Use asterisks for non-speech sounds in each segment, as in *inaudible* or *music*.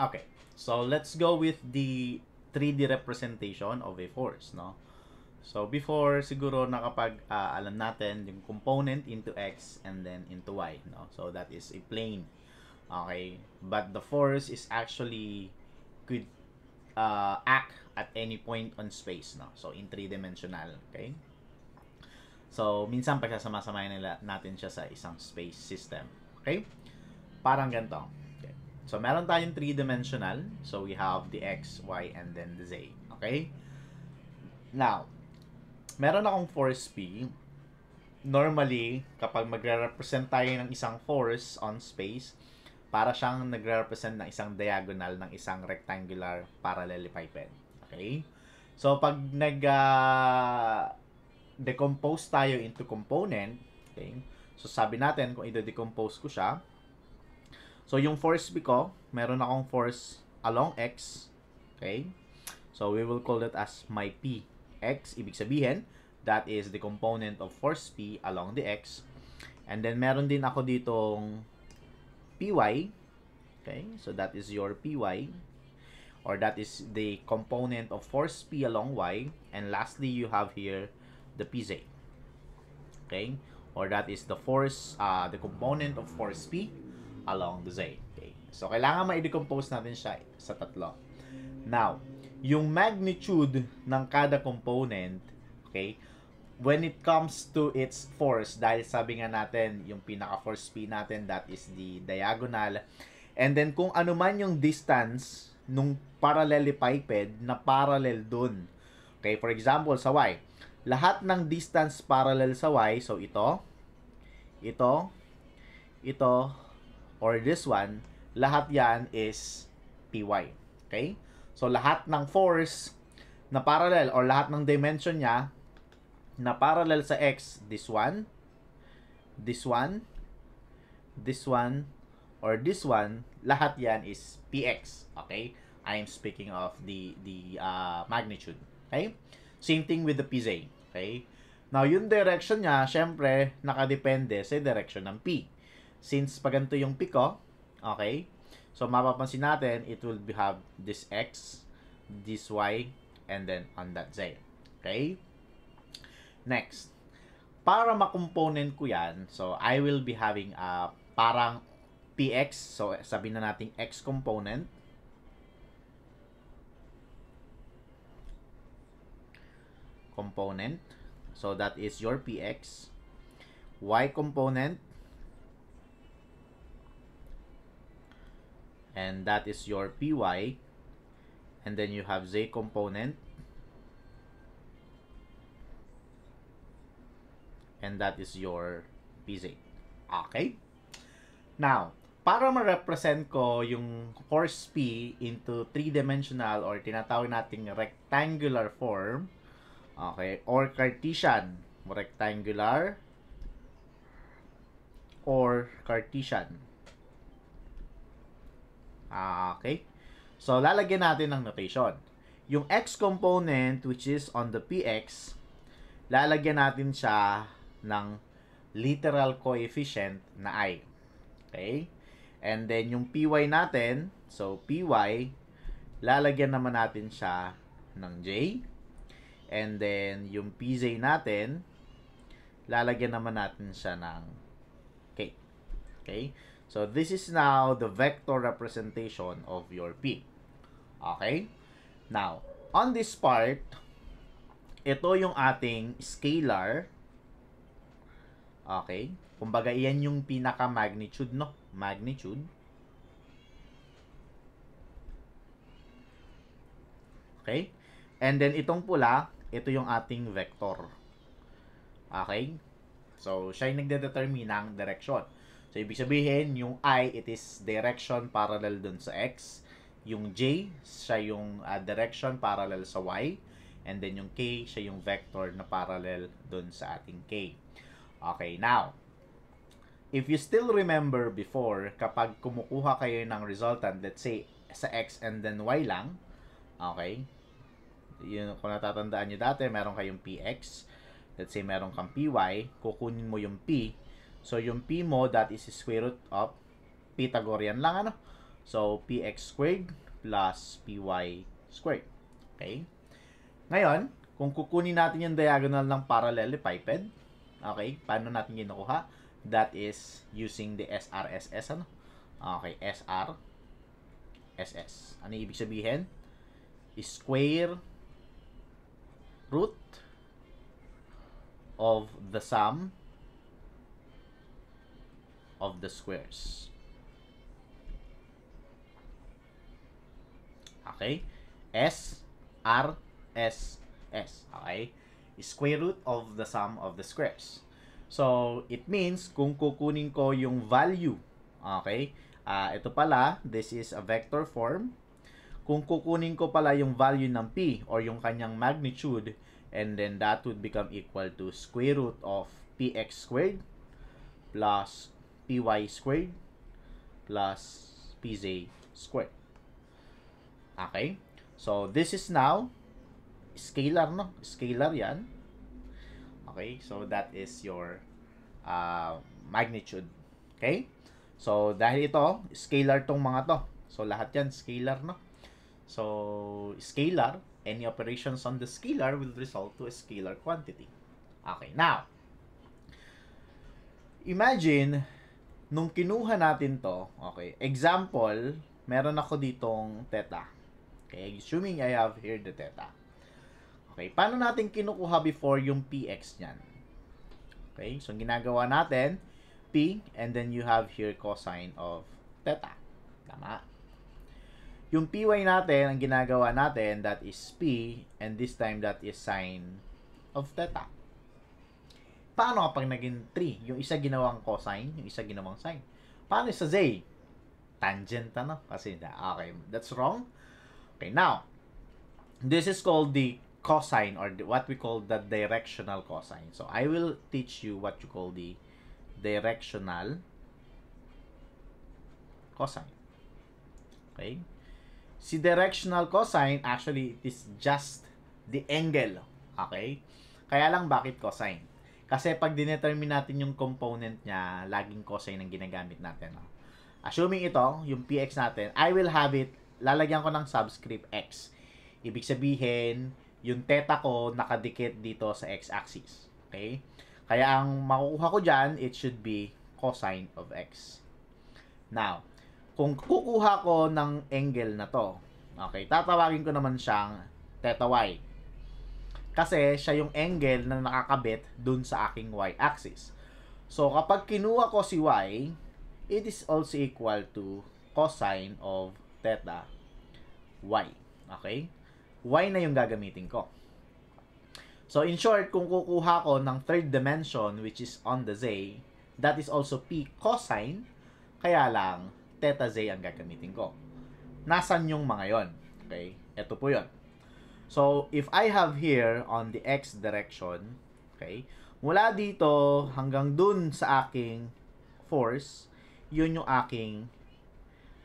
Okay. So let's go with the 3D representation of a force, no? So before siguro nakapag uh, alam natin yung component into x and then into y, no? So that is a plane. Okay? But the force is actually could uh, act at any point on space, no? So in three-dimensional, okay? So minsan pagsasama-samahin nila natin siya sa isang space system. Okay? Parang ganito. So, meron tayong three-dimensional. So, we have the x, y, and then the z. Okay? Now, meron akong force P. Normally, kapag magre-represent tayo ng isang force on space, para siyang nagre-represent ng isang diagonal ng isang rectangular parallelepiped. Okay? So, pag nag uh, decompose tayo into component, okay? So, sabi natin kung i-decompose ko siya, So, yung force B ko, meron akong force along X. Okay? So, we will call it as my P. X, ibig sabihin, that is the component of force P along the X. And then, meron din ako ditong PY. Okay? So, that is your PY. Or that is the component of force P along Y. And lastly, you have here the PZ. Okay? Or that is the force, uh, the component of force P along the Z. Okay. So, kailangan ma-decompose natin siya sa tatlo. Now, yung magnitude ng kada component, okay, when it comes to its force, dahil sabi nga natin, yung pinaka-force P natin, that is the diagonal. And then, kung ano man yung distance nung parallelepiped na parallel dun. Okay, for example, sa Y. Lahat ng distance parallel sa Y, so ito, ito, ito, or this one, lahat yan is PY. Okay? So, lahat ng force na parallel or lahat ng dimension niya na parallel sa X, this one, this one, this one, or this one, lahat yan is PX. Okay? I am speaking of the the uh, magnitude. Okay? Same thing with the PZ. Okay? Now, yung direction niya, syempre, nakadepende sa direction ng P. Since pag ganito yung pick ko, okay, so mapapansin natin, it will have this x, this y, and then on that z. Okay? Next. Para ma-component ko yan, so I will be having a parang px, so sabihin na natin x component, component. So that is your px. Y component and that is your py and then you have z component. And that is your pz okay? Now para ma-represent ko yung force P into three-dimensional or tinatawag nating rectangular form, okay, or Cartesian, rectangular or Cartesian. Ah, okay? So, lalagyan natin ng notation. Yung x component, which is on the px, lalagyan natin siya ng literal coefficient na i. Okay? And then, yung py natin, so py, lalagyan naman natin siya ng j. And then, yung pz natin, lalagyan naman natin siya ng k. Okay? So, this is now the vector representation of your P. Okay? Now, on this part, ito yung ating scalar. Okay? Kumbaga, yan yung pinaka-magnitude, no? Magnitude. Okay? And then, itong pula, ito yung ating vector. Okay? So, siya yung nagde-determine ng direction. So, ibig sabihin, yung I, it is direction parallel dun sa X. Yung J, siya yung uh, direction parallel sa Y. And then yung K, siya yung vector na parallel dun sa ating K. Okay, now, if you still remember before, kapag kumukuha kayo ng resultant, let's say, sa X and then Y lang, okay, yun, kung natatandaan nyo dati, meron kayong PX, let's say meron kang PY, kukunin mo yung P, So, yung P mo, that is square root of Pythagorean lang, ano? So, px squared plus py squared. Okay? Ngayon, kung kukunin natin yung diagonal ng parallelepiped, okay, paano natin kinukuha? That is using the SRSS, ano? Okay, SR, SS. Ano ibig sabihin? Square root of the sum of the squares. Okay? S, R, S, S. Okay? Square root of the sum of the squares. So, it means kung kukunin ko yung value, okay? Uh, ito pala, this is a vector form. Kung kukunin ko pala yung value ng p or yung kanyang magnitude, and then that would become equal to square root of px squared plus py squared plus pz squared. Okay? So, this is now scalar, no? Scalar yan. Okay? So, that is your uh, magnitude. Okay? So, dahil ito, scalar tong mga to. So, lahat yan scalar, no? So, scalar, any operations on the scalar will result to a scalar quantity. Okay, now, imagine, nung kinuha natin to, okay, example, meron ako ditong theta. Okay, assuming I have here the theta. Okay, paano natin kinukuha before yung px niyan? Okay, so ginagawa natin, p, and then you have here cosine of theta. Tama? Yung py natin, ang ginagawa natin, that is p, and this time that is sine of theta. Paano kapag naging 3? Yung isa ginawang cosine, yung isa ginawang sine. Paano sa z? Tangent, ano? Kasi, okay, that's wrong. Okay, now, this is called the cosine or the, what we call the directional cosine. So, I will teach you what you call the directional cosine. Okay? Si directional cosine, actually, it is just the angle. Okay? Kaya lang, bakit cosine? Kasi pag dinetermine natin yung component niya, laging cosine ang ginagamit natin. No? Assuming ito, yung px natin, I will have it, lalagyan ko ng subscript x. Ibig sabihin, yung theta ko nakadikit dito sa x-axis. Okay? Kaya ang makukuha ko dyan, it should be cosine of x. Now, kung kukuha ko ng angle na to, okay, tatawagin ko naman siyang theta y. Kasi siya yung angle na nakakabit dun sa aking y-axis. So, kapag kinuha ko si y, it is also equal to cosine of theta y. Okay? Y na yung gagamitin ko. So, in short, kung kukuha ko ng third dimension, which is on the z, that is also p cosine, kaya lang, theta z ang gagamitin ko. Nasaan yung mga yon? Okay? Ito po yon. So, if I have here on the x direction, okay, mula dito hanggang dun sa aking force, yun yung aking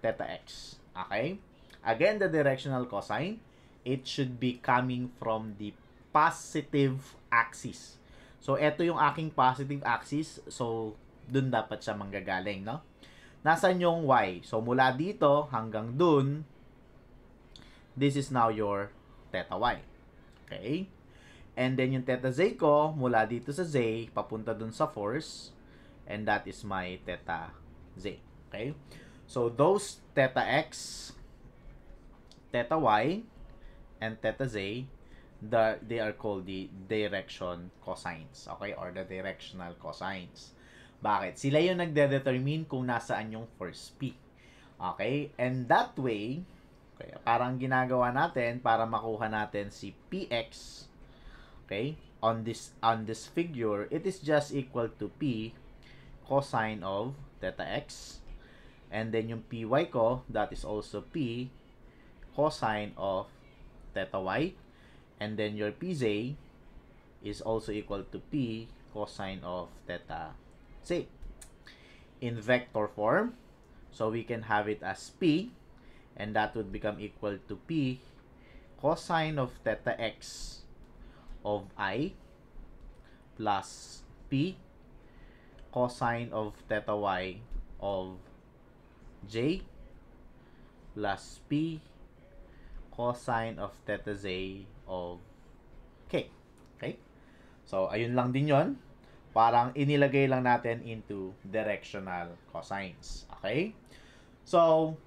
theta x. Okay? Again, the directional cosine, it should be coming from the positive axis. So, ito yung aking positive axis. So, dun dapat siya manggagaling, no? Nasaan yung y? So, mula dito hanggang dun, this is now your theta y. Okay? And then yung theta z ko, mula dito sa z, papunta dun sa force. And that is my theta z. Okay? So, those theta x, theta y, and theta z, the, they are called the direction cosines. Okay? Or the directional cosines. Bakit? Sila yung nagde-determine kung nasaan yung force P. Okay? And that way, okay, parang ginagawa natin para makuha natin si PX, okay, on this on this figure, it is just equal to P cosine of theta x. And then yung PY ko, that is also P cosine of theta y. And then your PZ is also equal to P cosine of theta z. In vector form, so we can have it as P and that would become equal to P cosine of theta x of i plus P cosine of theta y of j plus P cosine of theta z of K. Okay? So, ayun lang din yon Parang inilagay lang natin into directional cosines. Okay? So,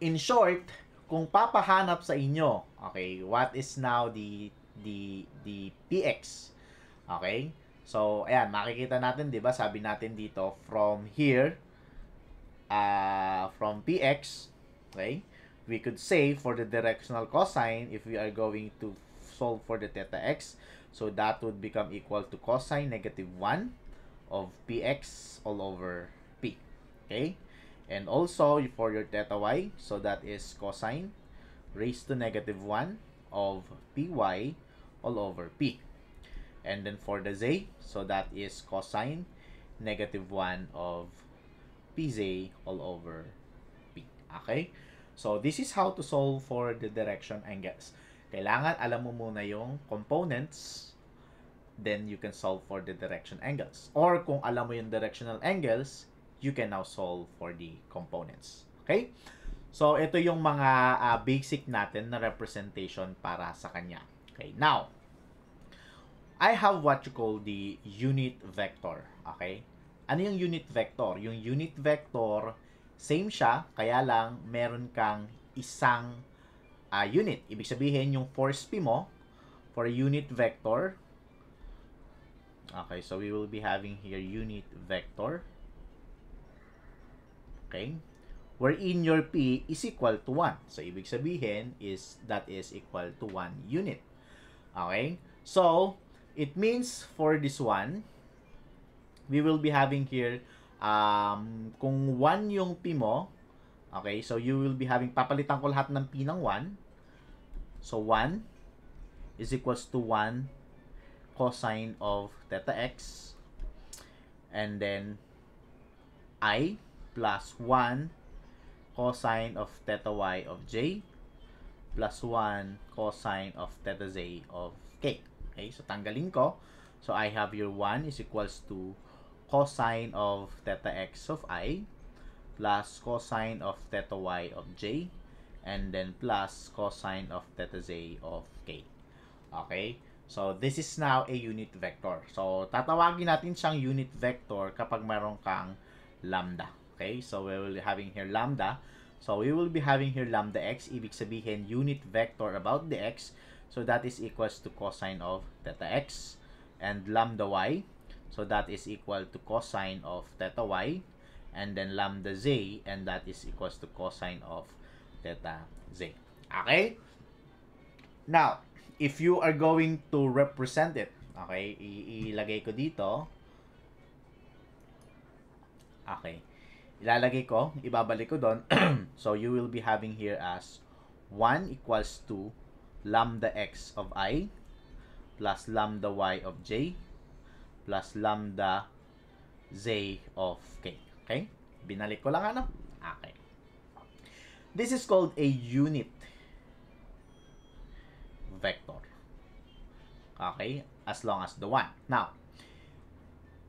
in short, kung papahanap sa inyo, okay, what is now the the the px? Okay? So, ayan, makikita natin, 'di ba? Sabi natin dito from here uh from px, okay? We could say for the directional cosine if we are going to solve for the theta x, So that would become equal to cosine negative 1 of px all over p. Okay? And also for your theta y, so that is cosine raised to negative 1 of py all over p. And then for the z, so that is cosine negative 1 of pz all over p. Okay? So this is how to solve for the direction angles. Kailangan alam mo muna yung components, then you can solve for the direction angles. Or kung alam mo yung directional angles, you can now solve for the components. Okay? So, ito yung mga uh, basic natin na representation para sa kanya. Okay, now, I have what you call the unit vector. Okay? Ano yung unit vector? Yung unit vector, same siya, kaya lang meron kang isang uh, unit. Ibig sabihin, yung force P mo, for unit vector, okay, so we will be having here unit vector, okay, wherein your P is equal to 1. So, ibig sabihin is that is equal to 1 unit. Okay? So, it means for this one, we will be having here, um, kung 1 yung P mo, Okay, so you will be having, papalitan ko lahat ng P ng 1. So 1 is equals to 1 cosine of theta x. And then I plus 1 cosine of theta y of j plus 1 cosine of theta z of k. Okay, so tanggalin ko. So I have your 1 is equals to cosine of theta x of i plus cosine of theta y of j and then plus cosine of theta z of k. Okay? So, this is now a unit vector. So, tatawagin natin siyang unit vector kapag mayroon kang lambda. Okay? So, we will be having here lambda. So, we will be having here lambda x. Ibig sabihin, unit vector about the x. So, that is equals to cosine of theta x. And lambda y. So, that is equal to cosine of theta y and then lambda z and that is equals to cosine of theta z. Okay? Now, if you are going to represent it, okay, ilagay ko dito. Okay. Ilalagay ko, ibabalik ko doon. *clears throat* so, you will be having here as 1 equals to lambda x of i plus lambda y of j plus lambda z of k. Okay? Binalik ko lang ano? Okay. This is called a unit vector. Okay? As long as the one. Now,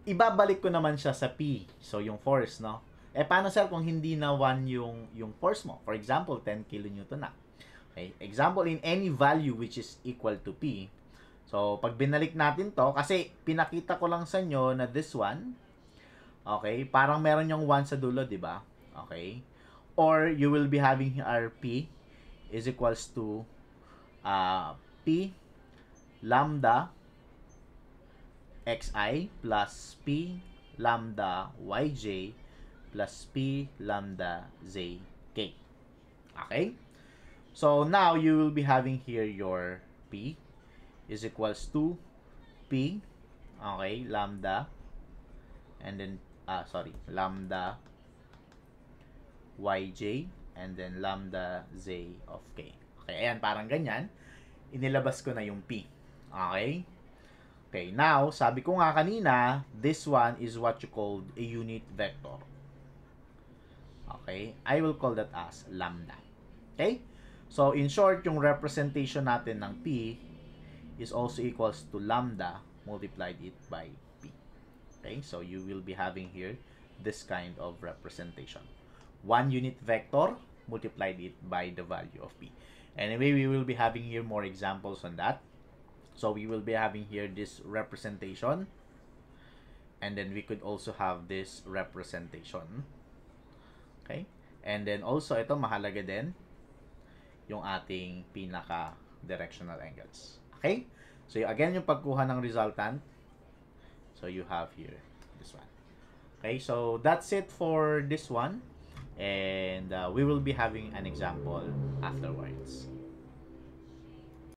ibabalik ko naman siya sa P. So, yung force, no? Eh, paano sir kung hindi na 1 yung, yung force mo? For example, 10 kN na. Okay? Example, in any value which is equal to P. So, pag binalik natin to, kasi pinakita ko lang sa inyo na this one, Okay? Parang meron yung 1 sa dulo, di ba? Okay? Or you will be having RP is equals to uh, P lambda xi plus P lambda yj plus P lambda zk. Okay? So now you will be having here your P is equals to P okay, lambda and then ah, sorry, lambda yj and then lambda z of k. Okay, ayan, parang ganyan. Inilabas ko na yung p. Okay? Okay, now, sabi ko nga kanina, this one is what you called a unit vector. Okay? I will call that as lambda. Okay? So, in short, yung representation natin ng p is also equals to lambda multiplied it by P. Okay, so you will be having here this kind of representation. One unit vector multiplied it by the value of p. Anyway, we will be having here more examples on that. So we will be having here this representation. And then we could also have this representation. Okay? And then also, ito mahalaga din, yung ating pinaka directional angles. Okay? So again, yung pagkuha ng resultant. So you have here this one. Okay, so that's it for this one. And uh, we will be having an example afterwards.